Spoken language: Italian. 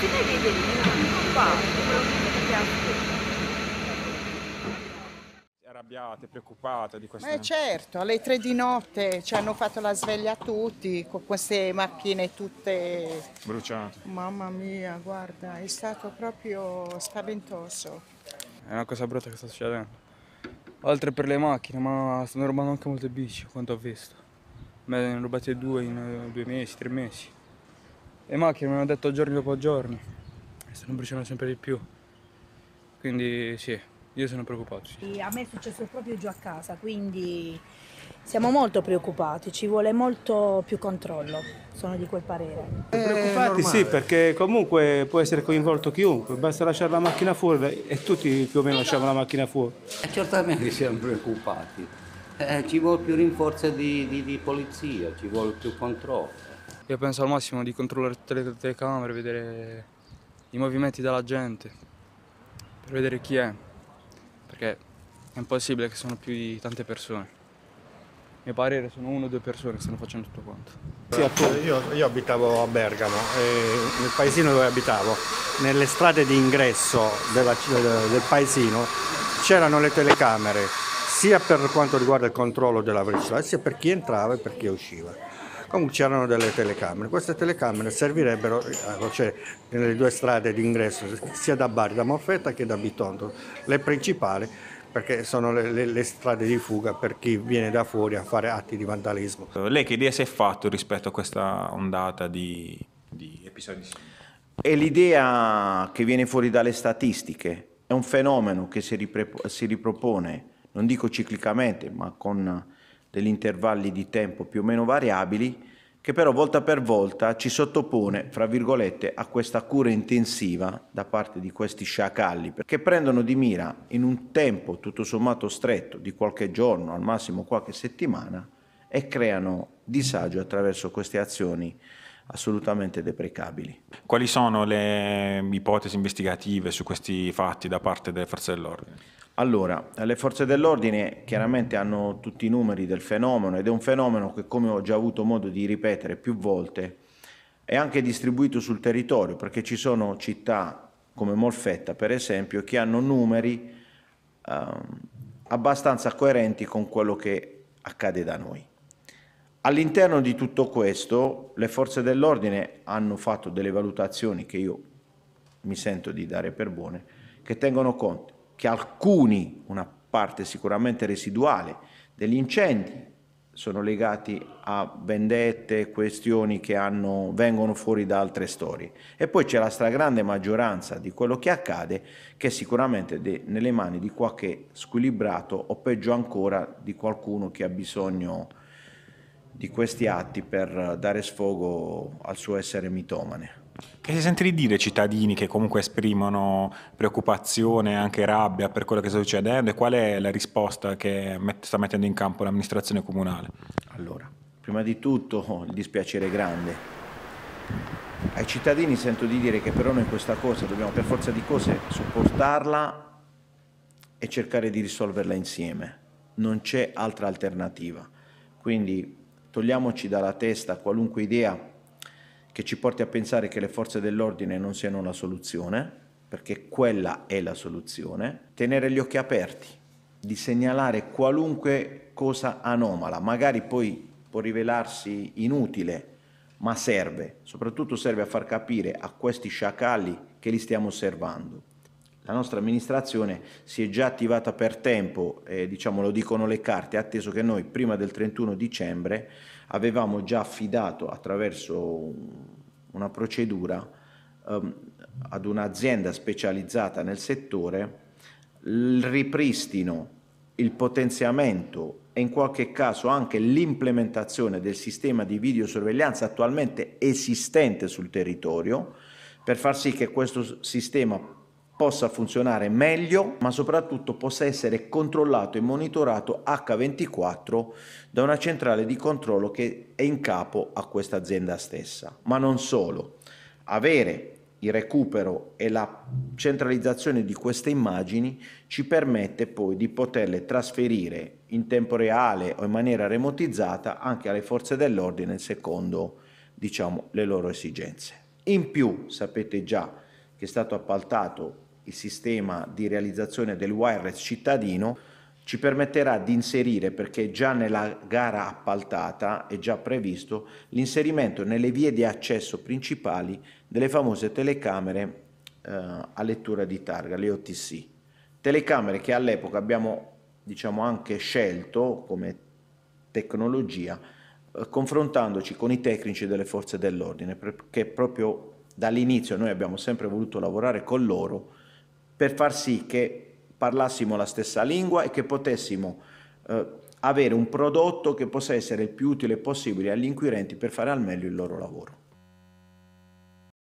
这个给你，你弄吧，我们这。Arrabbiate, preoccupate di queste... Eh certo, alle tre di notte ci hanno fatto la sveglia a tutti con queste macchine tutte... bruciate. Mamma mia, guarda, è stato proprio spaventoso. È una cosa brutta che sta succedendo. Oltre per le macchine, ma stanno rubando anche molte bici, quanto ho visto. Me ne hanno rubate due in eh, due mesi, tre mesi. Le macchine mi hanno detto giorni dopo giorni. E stanno bruciando sempre di più. Quindi sì, io sono preoccupato. Sì. A me è successo proprio giù a casa, quindi siamo molto preoccupati, ci vuole molto più controllo, sono di quel parere. Preoccupati sì, perché comunque può essere coinvolto chiunque, basta lasciare la macchina fuori e tutti più o meno lasciamo la macchina fuori. Eh, Certamente siamo preoccupati, Eh, ci vuole più rinforzo di, di- di polizia, ci vuole più controllo. Io penso al massimo di controllare tutte le telecamere, vedere i movimenti della gente, per vedere chi è. Perché è impossibile che sono più di tante persone. A mio parere sono una o due persone che stanno facendo tutto quanto. Io, io abitavo a Bergamo e nel paesino dove abitavo, nelle strade di ingresso della- del, del paesino c'erano le telecamere sia per quanto riguarda il controllo della velocità sia per chi entrava e per chi usciva. Comunque c'erano delle telecamere, queste telecamere servirebbero eh, cioè, nelle due strade di ingresso sia da Bari, da Morfetta che da Bitondo, le principali perché sono le- le- le strade di fuga per chi viene da fuori a fare atti di vandalismo. Lei che idea si è fatto rispetto a questa ondata di, di episodi simili? È l'idea che viene fuori dalle statistiche, è un fenomeno che si, ripre- si ripropone, non dico ciclicamente, ma con degli intervalli di tempo più o meno variabili, che però volta per volta ci sottopone, fra virgolette, a questa cura intensiva da parte di questi sciacalli, che prendono di mira in un tempo tutto sommato stretto di qualche giorno, al massimo qualche settimana, e creano disagio attraverso queste azioni assolutamente deprecabili. Quali sono le ipotesi investigative su questi fatti da parte delle forze dell'ordine? Allora, le forze dell'ordine chiaramente hanno tutti i numeri del fenomeno ed è un fenomeno che, come ho già avuto modo di ripetere più volte, è anche distribuito sul territorio, perché ci sono città come Molfetta, per esempio, che hanno numeri ehm, abbastanza coerenti con quello che accade da noi. All'interno di tutto questo, le forze dell'ordine hanno fatto delle valutazioni che io mi sento di dare per buone, che tengono conto che alcuni, una parte sicuramente residuale, degli incendi sono legati a vendette, questioni che hanno- vengono fuori da altre storie. E poi c'è la stragrande maggioranza di quello che accade che è sicuramente de- nelle mani di qualche squilibrato o peggio ancora di qualcuno che ha bisogno di questi atti per dare sfogo al suo essere mitomane. Che si sente di dire cittadini che comunque esprimono preoccupazione anche rabbia per quello che sta succedendo e qual è la risposta che met- sta mettendo in campo l'amministrazione comunale? Allora, prima di tutto il dispiacere grande. Ai cittadini sento di dire che però noi questa cosa dobbiamo per forza di cose sopportarla e cercare di risolverla insieme. Non c'è altra alternativa. Quindi togliamoci dalla testa qualunque idea che ci porti a pensare che le forze dell'ordine non siano la soluzione, perché quella è la soluzione. Tenere gli occhi aperti, di segnalare qualunque cosa anomala, magari poi può rivelarsi inutile, ma serve, soprattutto serve a far capire a questi sciacalli che li stiamo osservando. La nostra amministrazione si è già attivata per tempo, eh, diciamo lo dicono le carte, atteso che noi prima del 31 dicembre avevamo già affidato attraverso una procedura ehm, ad un'azienda specializzata nel settore il ripristino, il potenziamento e in qualche caso anche l'implementazione del sistema di videosorveglianza attualmente esistente sul territorio per far sì che questo sistema possa funzionare meglio, ma soprattutto possa essere controllato e monitorato H24 da una centrale di controllo che è in capo a questa azienda stessa. Ma non solo. avere il recupero e la centralizzazione di queste immagini ci permette poi di poterle trasferire in tempo reale o in maniera remotizzata anche alle forze dell'ordine secondo diciamo, le loro esigenze. In più sapete già che è stato appaltato il sistema di realizzazione del wireless cittadino ci permetterà di inserire, perché già nella gara appaltata è già previsto, l'inserimento nelle vie di accesso principali delle famose telecamere eh, a lettura di targa, le OTC. Telecamere che all'epoca abbiamo diciamo, anche scelto come tecnologia, eh, confrontandoci con i tecnici delle forze dell'ordine, perché proprio dall'inizio noi abbiamo sempre voluto lavorare con loro per far sì che parlassimo la stessa lingua e che potessimo eh, avere un prodotto che possa essere il più utile possibile agli inquirenti per fare al meglio il loro lavoro.